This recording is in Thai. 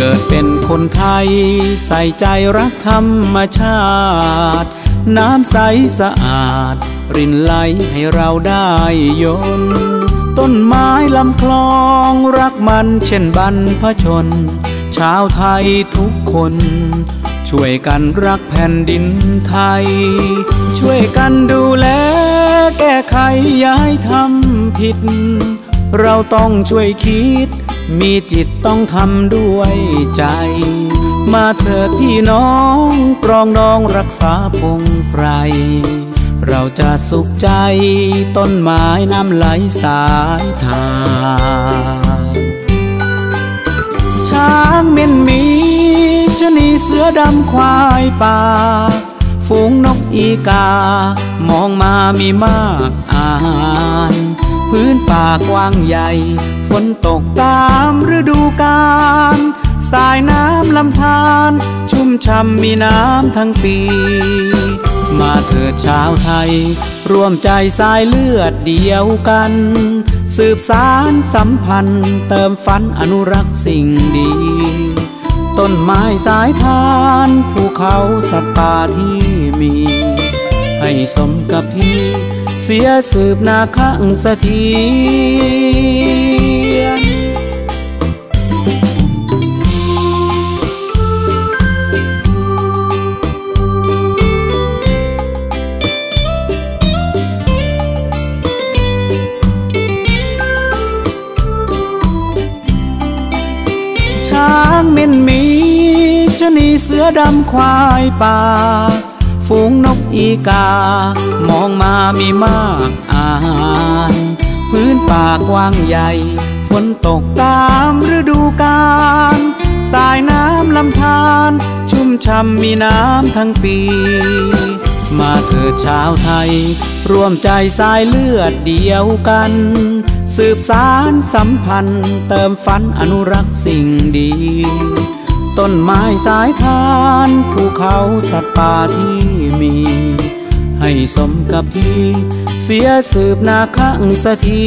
เกิดเป็นคนไทย ใส่ใจรักธรรมชาติ น้ำใสสะอาด รินไหลให้เราได้ยนต้นไม้ลำคลองรักมันเช่นบรรพชน ชาวไทยทุกคน ช่วยกันรักแผ่นดินไทย ช่วยกันดูแล แก้ไขย้ายทำผิด เราต้องช่วยคิด มีจิตต้องทำด้วยใจ มาเถิดพี่น้องปรองน้องรักษาพงไพร เราจะสุขใจต้นไม้น้ำไหลสายทางช้างเม่นมีชนีเสือดำควายป่า ฝูงนกอีกา มองมามีมากอานากว้างใหญ่ ฝนตกตามฤดูกาล สายน้ำลำธารชุ่มช่ำมีน้ำทั้งปี มาเถิดชาวไทย ร่วมใจสายเลือดเดียวกัน สืบสารสัมพันธ์ เติมฝันอนุรักษ์สิ่งดี ต้นไม้สายทานภูเขาสัตว์ป่าที่มี ให้สมกับที่ สียสืบนาคังสถียรช้างเม่นมีชะนีเสือดำควายป่าฝูงนกอีกา มองมามีมากอ่านพื้นป่ากว้างใหญ่ ฝนตกตามฤดูกาลสายน้ำลำธารชุ่มช่ำมีน้ำทั้งปี มาเถิดชาวไทย ร่วมใจสายเลือดเดียวกัน สืบสารสัมพันธ์ เติมฝันอนุรักษ์สิ่งดี ต้นไม้สายทานภูเขาสัตว์ป่าที่มี ให้สมกับที่ เสียสืบนาคังสถี